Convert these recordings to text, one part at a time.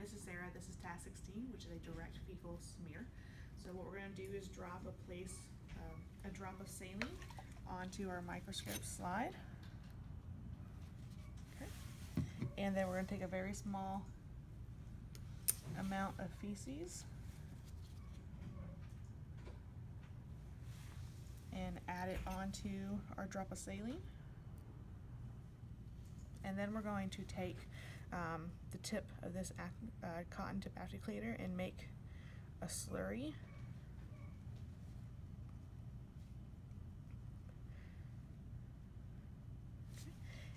this is Sarah. This is task 16, which is a direct fecal smear. So what we're going to do is drop a place, um, a drop of saline onto our microscope slide. Okay. And then we're going to take a very small amount of feces and add it onto our drop of saline. And then we're going to take um, the tip of this uh, cotton tip applicator and make a slurry.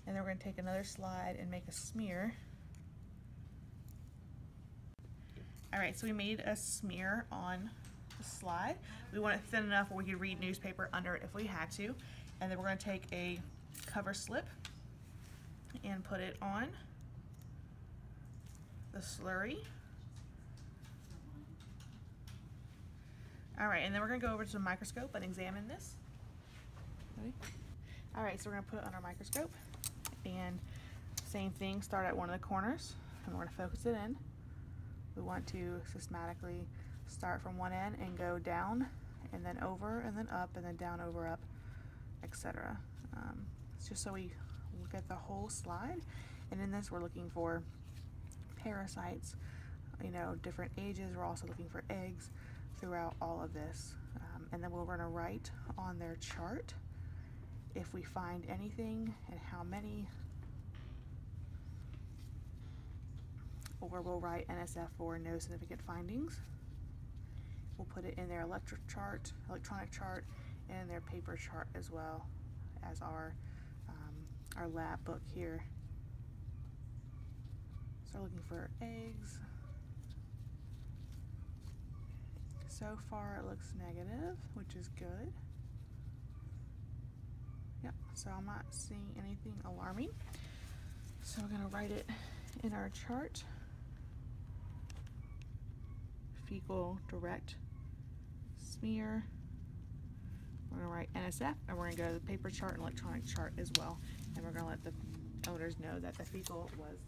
And then we're going to take another slide and make a smear. Alright, so we made a smear on the slide. We want it thin enough where we could read newspaper under it if we had to. And then we're going to take a cover slip and put it on the slurry. All right, and then we're gonna go over to the microscope and examine this. Ready? All right, so we're gonna put it on our microscope and same thing, start at one of the corners and we're gonna focus it in. We want to systematically start from one end and go down and then over and then up and then down, over, up, etc. Um, it's just so we look at the whole slide. And in this, we're looking for parasites, you know, different ages. We're also looking for eggs throughout all of this. Um, and then we're going to write on their chart if we find anything and how many. Or we'll write NSF for no significant findings. We'll put it in their electric chart, electronic chart, and their paper chart as well as our um, our lab book here. We're looking for eggs. So far it looks negative, which is good. Yep, so I'm not seeing anything alarming. So we're gonna write it in our chart. Fecal direct smear. We're gonna write NSF and we're gonna go to the paper chart and electronic chart as well. And we're gonna let the owners know that the fecal was